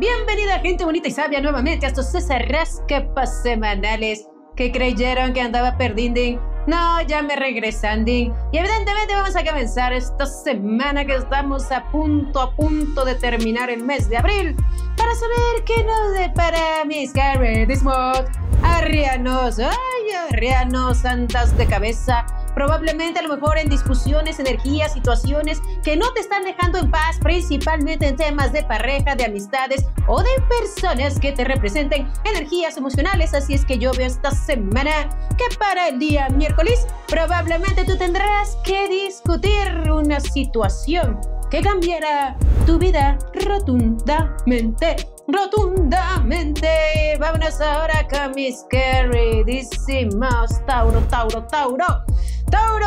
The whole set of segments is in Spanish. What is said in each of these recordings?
Bienvenida gente bonita y sabia nuevamente a estos Rascapas semanales que creyeron que andaba perdiendo. No, ya me regresando. Y evidentemente vamos a comenzar esta semana que estamos a punto, a punto de terminar el mes de abril para saber qué nos depara mis Dismod. Arrianos, ay, arrianos, santas de cabeza probablemente a lo mejor en discusiones, energías, situaciones que no te están dejando en paz, principalmente en temas de pareja, de amistades o de personas que te representen energías emocionales. Así es que yo veo esta semana que para el día miércoles probablemente tú tendrás que discutir una situación que cambiará tu vida rotundamente rotundamente. Vámonos ahora con mis queridísimos Tauro, Tauro, Tauro. Tauro,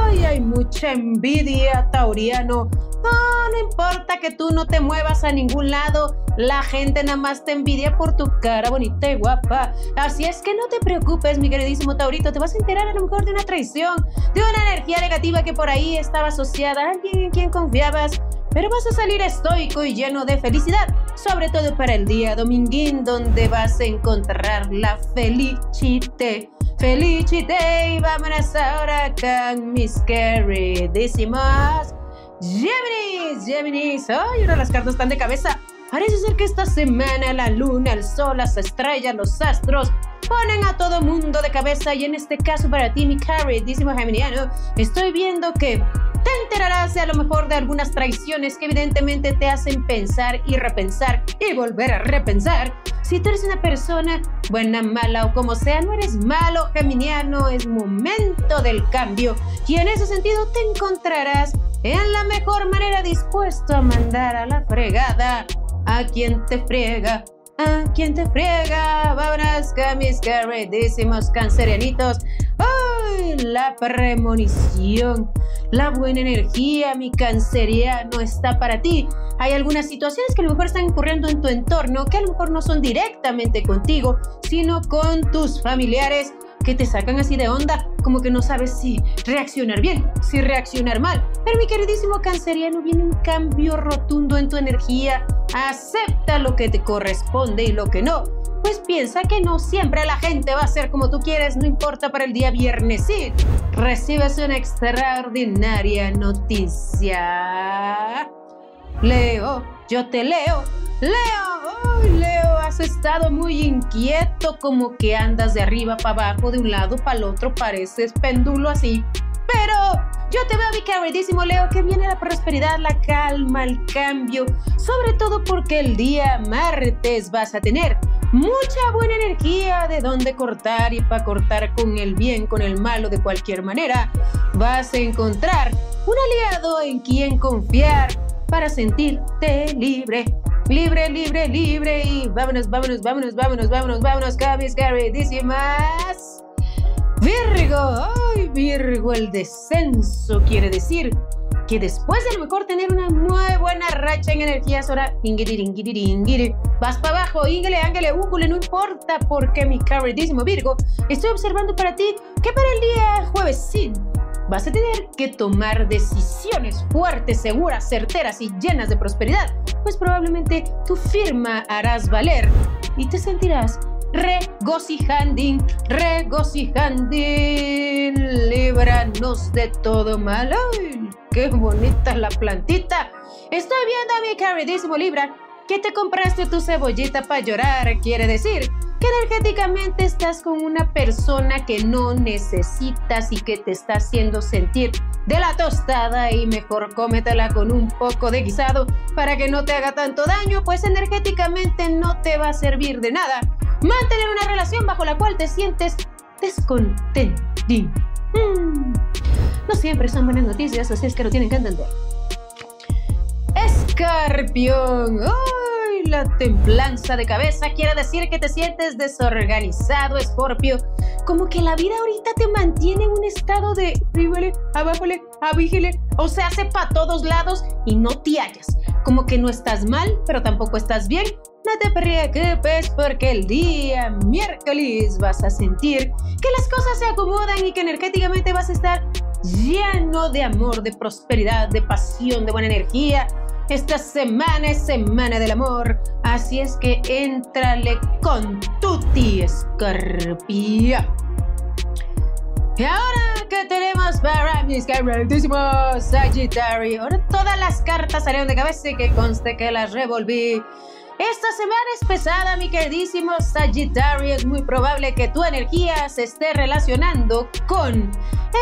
ay, hay mucha envidia, Tauriano. No, importa que tú no te muevas a ningún lado, la gente nada más te envidia por tu cara bonita y guapa. Así es que no te preocupes, mi queridísimo Taurito, te vas a enterar a lo mejor de una traición, de una energía negativa que por ahí estaba asociada a alguien en quien confiabas pero vas a salir estoico y lleno de felicidad, sobre todo para el día dominguín donde vas a encontrar la felicidad. Felicite y vámonos ahora con mis queridísimos Géminis, Géminis. Ay, ahora las cartas están de cabeza. Parece ser que esta semana la luna, el sol, las estrellas, los astros ponen a todo mundo de cabeza y en este caso para ti, mi queridísimo geminiano, estoy viendo que te enterarás de a lo mejor de algunas traiciones que evidentemente te hacen pensar y repensar y volver a repensar. Si tú eres una persona buena, mala o como sea, no eres malo, geminiano, es momento del cambio y en ese sentido te encontrarás en la mejor manera dispuesto a mandar a la fregada a quien te friega a quien te friega. Vámonos con mis queridísimos cancerianitos. La premonición, la buena energía, mi canceriano está para ti. Hay algunas situaciones que a lo mejor están ocurriendo en tu entorno que a lo mejor no son directamente contigo, sino con tus familiares que te sacan así de onda, como que no sabes si reaccionar bien, si reaccionar mal. Pero mi queridísimo canceriano, viene un cambio rotundo en tu energía. Acepta lo que te corresponde y lo que no. Pues piensa que no siempre la gente va a ser como tú quieres, no importa para el día viernes. Sí, recibes una extraordinaria noticia. Leo, yo te leo. Leo, Leo, has estado muy inquieto, como que andas de arriba para abajo, de un lado para el otro, pareces péndulo así. Pero yo te veo, mi queridísimo Leo, que viene la prosperidad, la calma, el cambio, sobre todo porque el día martes vas a tener mucha buena energía de dónde cortar y para cortar con el bien, con el malo, de cualquier manera. Vas a encontrar un aliado en quien confiar para sentirte libre. Libre, libre, libre y vámonos, vámonos, vámonos, vámonos, vámonos, vámonos, cabis, queridísimas. Virgo, ay Virgo, el descenso quiere decir que después de a lo mejor tener una muy buena racha en energías, ahora vas para abajo, íngale, ángale, úngule, no importa porque mi queridísimo Virgo, estoy observando para ti que para el día jueves sí vas a tener que tomar decisiones fuertes, seguras, certeras y llenas de prosperidad, pues probablemente tu firma harás valer y te sentirás regocijandín, regocijandín, líbranos de todo mal. ¡Ay, qué bonita la plantita! Estoy viendo a mi queridísimo Libra que te compraste tu cebollita para llorar, quiere decir que energéticamente estás con una persona que no necesitas y que te está haciendo sentir de la tostada y mejor cómetela con un poco de guisado para que no te haga tanto daño, pues energéticamente no te va a servir de nada mantener una relación bajo la cual te sientes descontentín. Mm. No siempre son buenas noticias, así es que lo tienen que entender. Escorpión. ¡Ay! La templanza de cabeza quiere decir que te sientes desorganizado, Escorpio. Como que la vida ahorita te mantiene en un estado de ríbale, abájale, abígele. O sea, hace para todos lados y no te hallas. Como que no estás mal, pero tampoco estás bien. No te preocupes porque el día miércoles vas a sentir que las cosas se acomodan y que energéticamente vas a estar lleno de amor, de prosperidad, de pasión, de buena energía. Esta semana es semana del amor, así es que entrale con tutti, Escorpio. Y ahora mis queridísimos Sagitario, ahora todas las cartas salieron de cabeza y que conste que las revolví. Esta semana es pesada, mi queridísimo Sagitario. Es muy probable que tu energía se esté relacionando con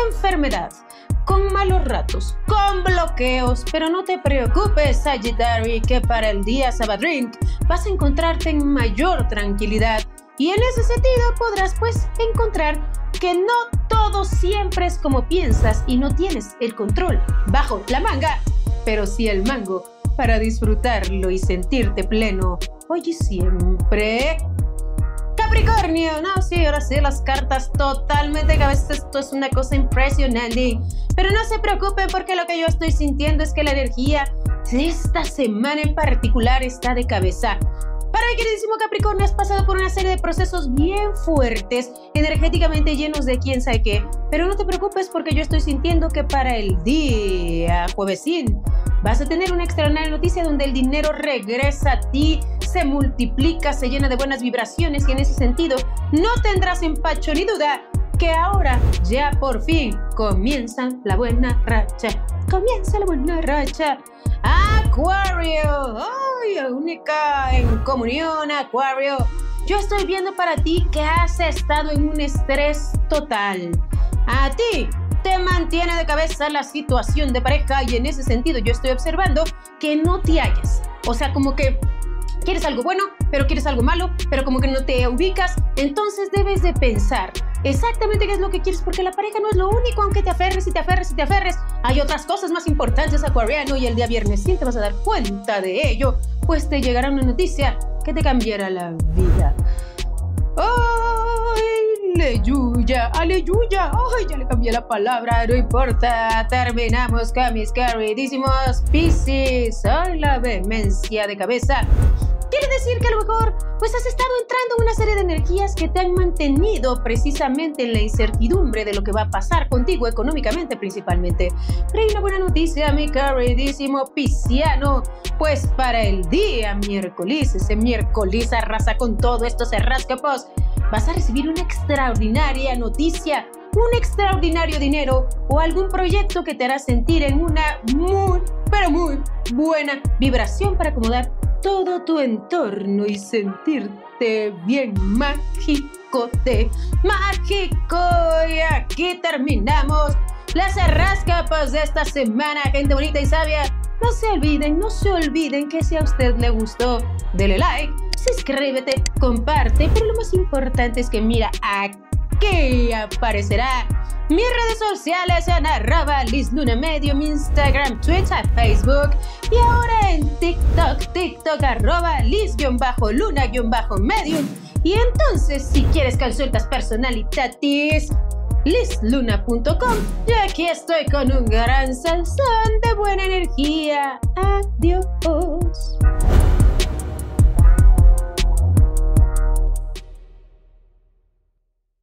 enfermedad, con malos ratos, con bloqueos, pero no te preocupes, Sagittario, que para el día Sabadrink vas a encontrarte en mayor tranquilidad y en ese sentido podrás pues encontrar que no todo siempre es como piensas y no tienes el control bajo la manga, pero sí el mango para disfrutarlo y sentirte pleno. Oye, siempre Capricornio, no, sí, ahora sí, las cartas totalmente que a veces esto es una cosa impresionante. Pero no se preocupen porque lo que yo estoy sintiendo es que la energía de esta semana en particular está de cabeza. Para el queridísimo Capricornio has pasado por una serie de procesos bien fuertes, energéticamente llenos de quién sabe qué. Pero no te preocupes porque yo estoy sintiendo que para el día juevesín vas a tener una extraordinaria noticia donde el dinero regresa a ti, se multiplica, se llena de buenas vibraciones y en ese sentido no tendrás empacho ni duda que ahora ya por fin comienza la buena racha. Comienza la buena racha. Acuario, ¡ay! Única en comunión, Acuario. Yo estoy viendo para ti que has estado en un estrés total. A ti te mantiene de cabeza la situación de pareja y en ese sentido yo estoy observando que no te hallas. O sea, como que quieres algo bueno, pero quieres algo malo, pero como que no te ubicas, entonces debes de pensar exactamente qué es lo que quieres, porque la pareja no es lo único, aunque te aferres y te aferres y te aferres, hay otras cosas más importantes, acuariano, y el día viernes sí te vas a dar cuenta de ello, pues te llegará una noticia que te cambiará la vida. ¡Ay, aleluya! ¡Aleluya! ¡Ay, ya le cambié la palabra! No importa, terminamos con mis queridísimos Pisces. ¡Ay, la vehemencia de cabeza! Quiere decir que a lo mejor pues has estado entrando en una serie de energías que te han mantenido precisamente en la incertidumbre de lo que va a pasar contigo económicamente principalmente. Pero hay una buena noticia, mi queridísimo Pisciano, pues para el día miércoles, ese miércoles arrasa con todo esto, se rasca pues, vas a recibir una extraordinaria noticia un extraordinario dinero o algún proyecto que te hará sentir en una muy, pero muy buena vibración para acomodar todo tu entorno y sentirte bien mágico de mágico. Y aquí terminamos las arrascapas de esta semana, gente bonita y sabia. No se olviden, no se olviden que si a usted le gustó, dele like, suscríbete, comparte, pero lo más importante es que mira aquí aparecerá mis redes sociales en arroba Luna Medium, Instagram, Twitter, Facebook y ahora en TikTok, TikTok arroba Liz-Luna-Medium. Y entonces, si quieres consultas personalitatis, lizluna.com. Yo aquí estoy con un gran salsón de buena energía. Adiós.